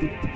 Yeah.